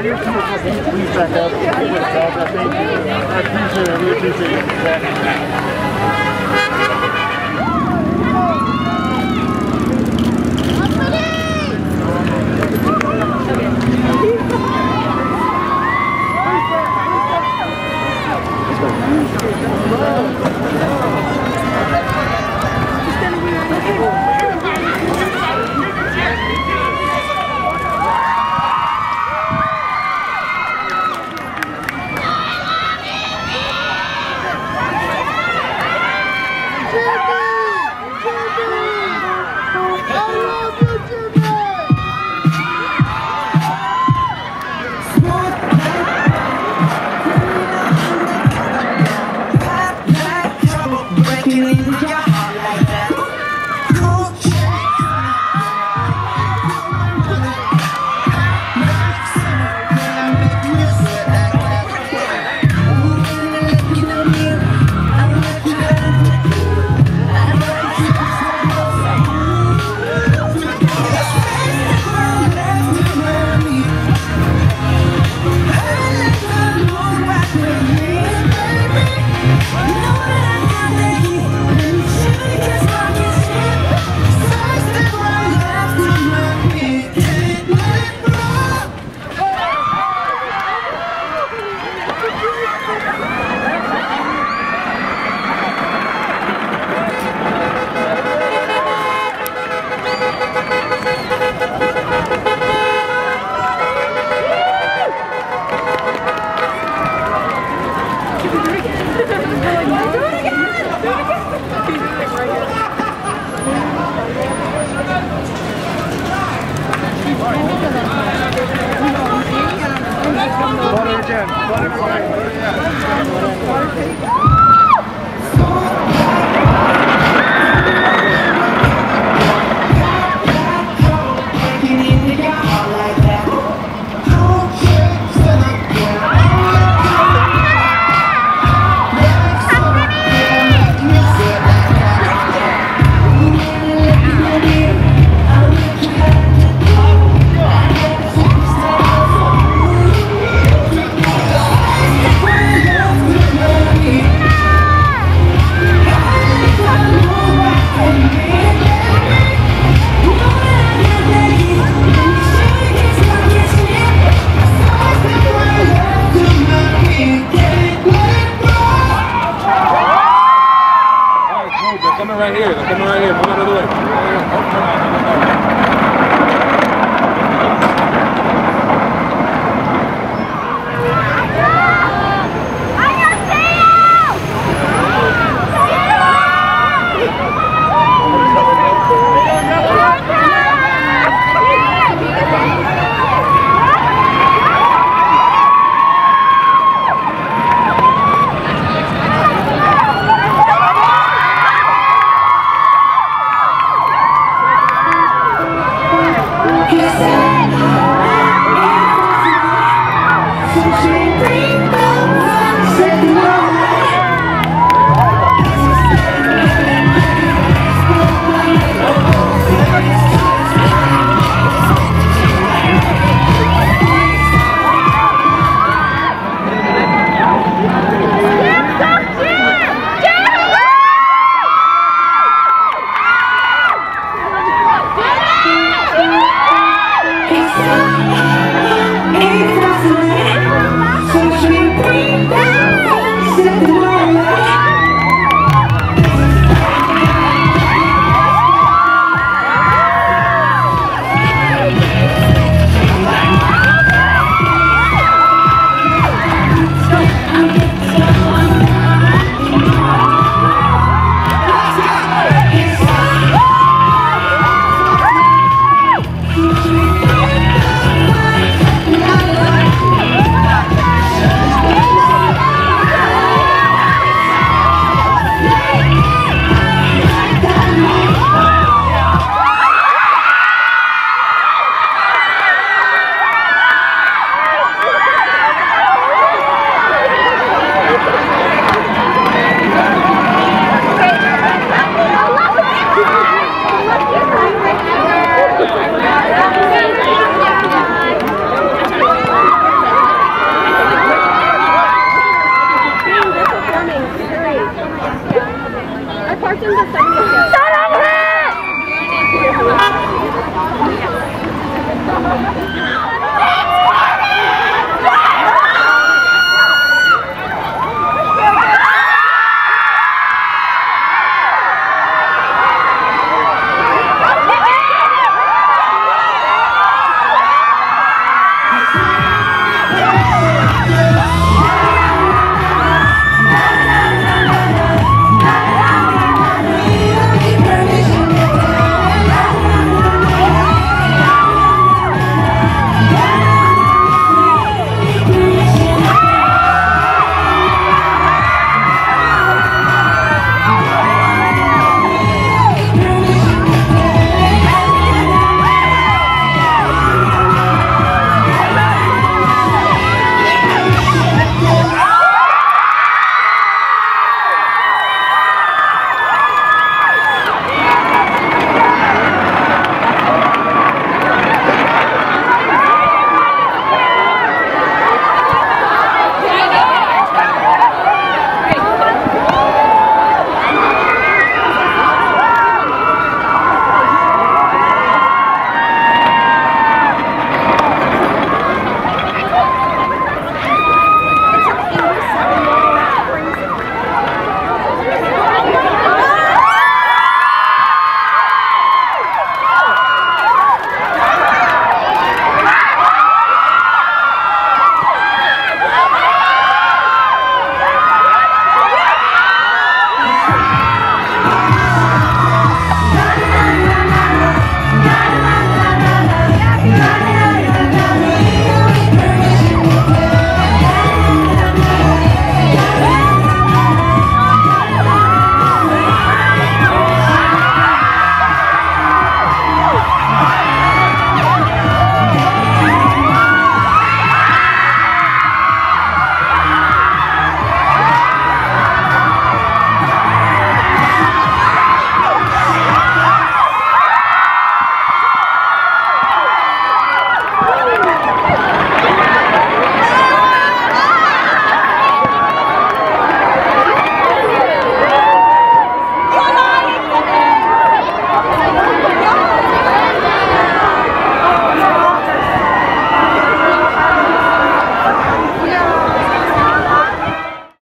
Please back up. I appreciate it. Really appreciate it. Butter again. Butter げる、建てもらげる、物がどうや